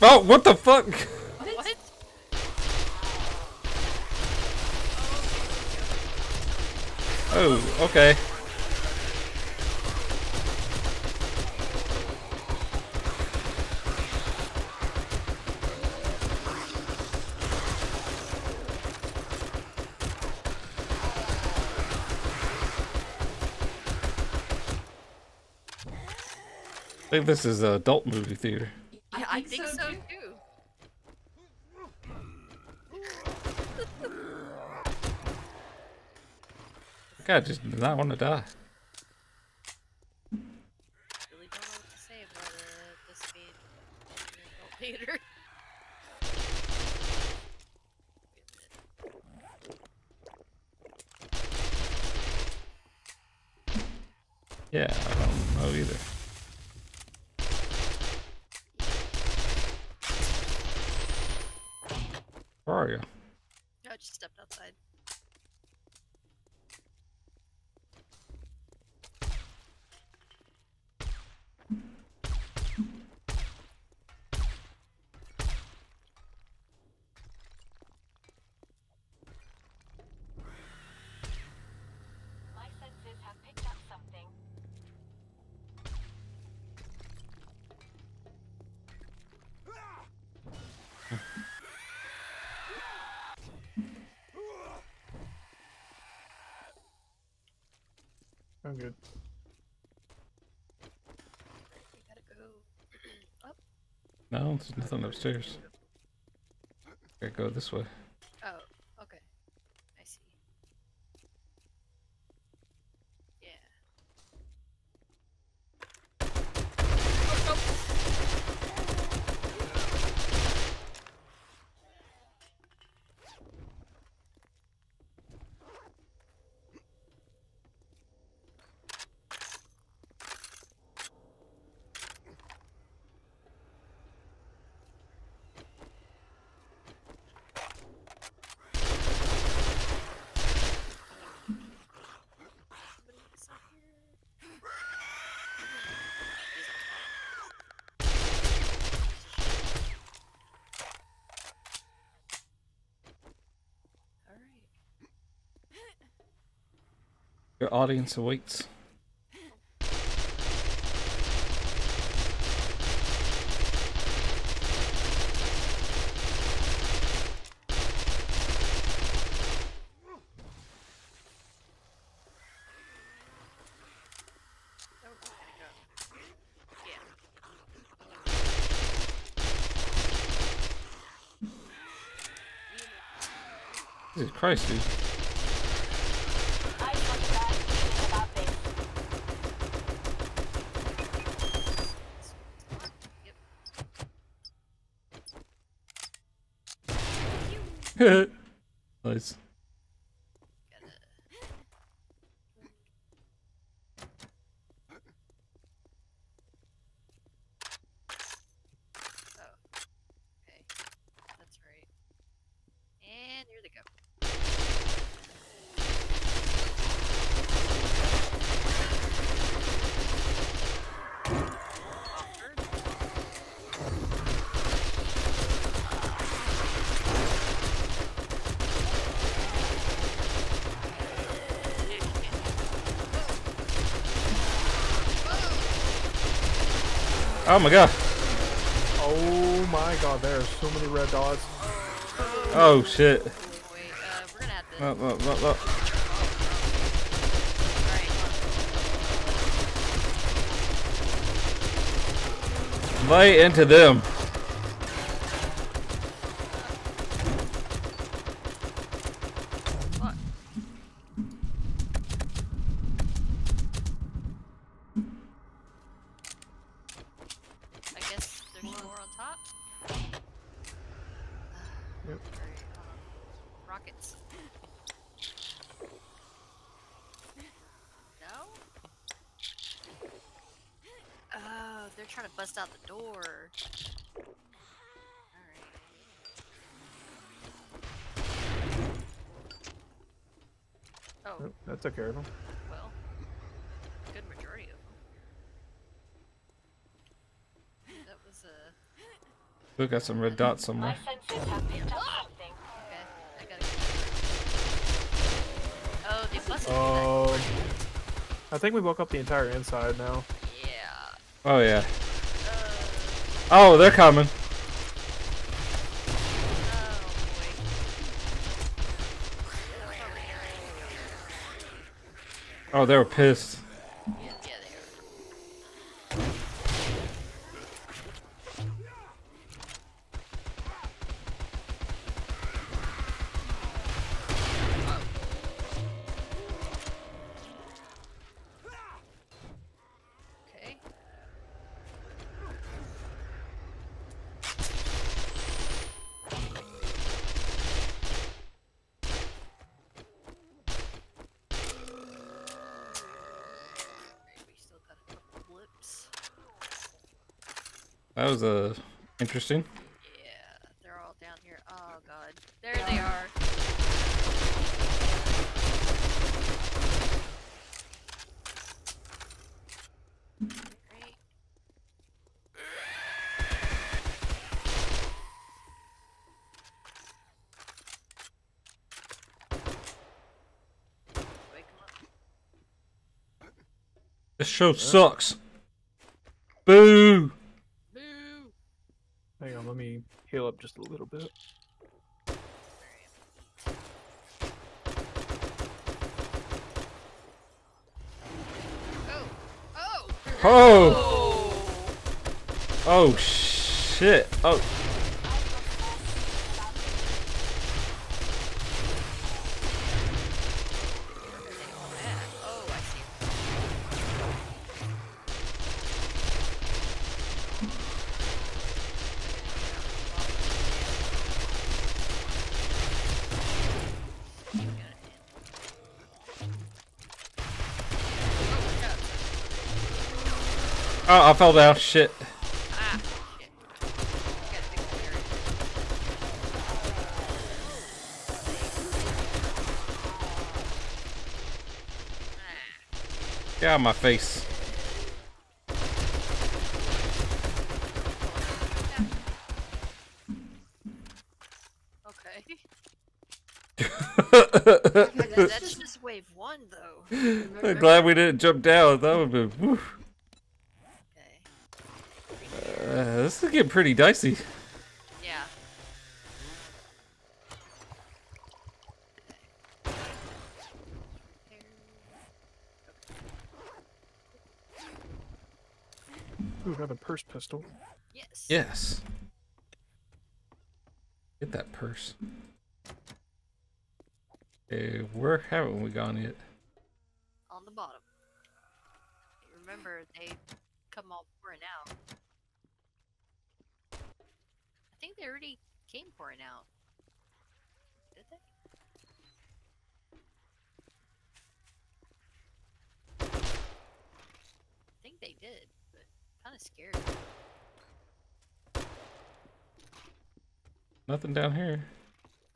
Oh, what the fuck? What? Oh, okay. I think this is an adult movie theater. Yeah, I think so too. God, just did not want to die. Really don't know what to say about uh, this being an adult theater. Yeah, I don't know either. Where are you? I'm good. Gotta. No, nothing upstairs. Okay, go this way. Your audience awaits. Christ, dude. I got a bad feeling about this. Yep. nice. Oh my god. Oh my god, there are so many red dots. Oh shit. Wait, uh, we're gonna have to. Look, look, look, look. Lay into them. Fuck. I guess there's more on top. Yep. Great, hold on. Rockets. No? Oh, they're trying to bust out the door. Alright. Oh, Yep, that took care of him. well. Good majority of them. That was uh, a. Look got some red dots somewhere. senses have picked up ah! something. Okay, I gotta get Oh, they must Oh. I think we woke up the entire inside now. Yeah. Oh yeah. Oh, they're coming. Oh, they were pissed. That was uh, interesting. Yeah, they're all down here. Oh god. There they are. Great. Wake 'em up. This show sucks. Boo! Hang on, let me heal up just a little bit. Oh! Oh! Oh! Oh! Shit! Oh, Oh, oh, I fell down. Shit. Ah, shit. Gotta fix the area. Ah. Get out of my face. Okay. That's just wave one, though. I'm glad we didn't jump down. That would have been. whew. Okay. Uh, this is getting pretty dicey. Yeah. Ooh, another purse pistol. Yes. Yes. Get that purse. Okay, where haven't we gone yet? On the bottom. Remember, they come all pouring out. I think they already came pouring out. Did they? I think they did, but kind of scared. Nothing down here.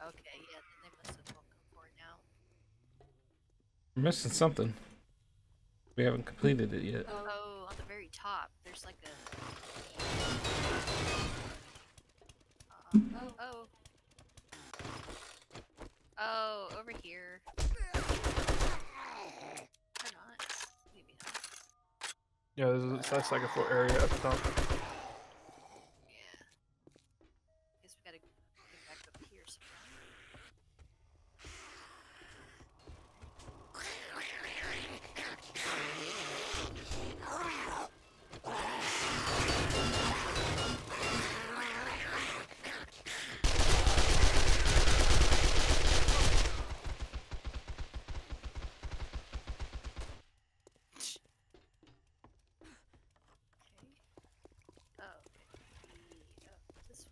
Okay, yeah, then they must have all come pouring out. We're missing something. We haven't completed it yet. Oh, on the very top, there's like a. Uh, oh. Oh, over here. Or not. Maybe not. Yeah, is, that's like a full area the top. Yeah. Guess we gotta get back up here somehow. Okay. Oh, okay. The, uh, this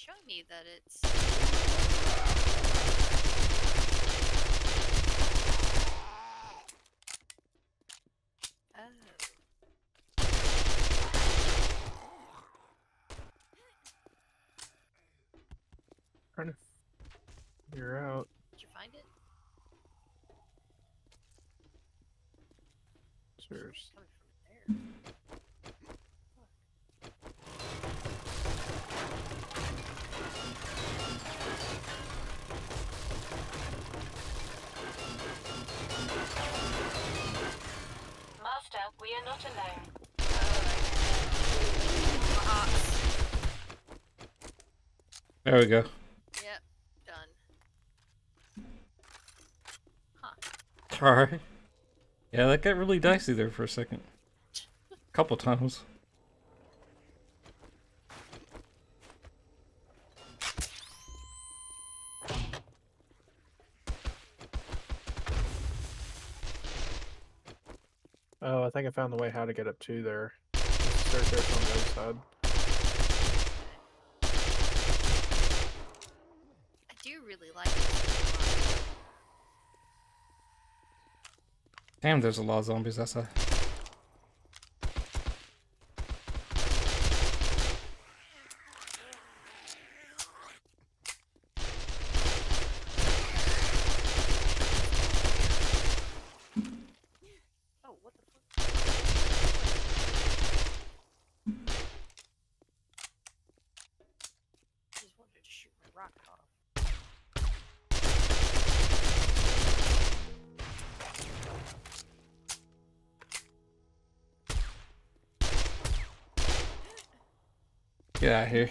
showing me that it's. Oh. Trying to figure out. Did you find it? There's there. Master, we are not alone. There we go. Yep. Done. Huh. Alright. Yeah, that got really dicey there for a second. A Couple times. Oh, I think I found the way how to get up to there. Staircase on the other side. I do really like this. Damn, there's a lot of zombies That's outside. Oh, what the fuck? I just wanted to shoot my rocket off. Get out of here.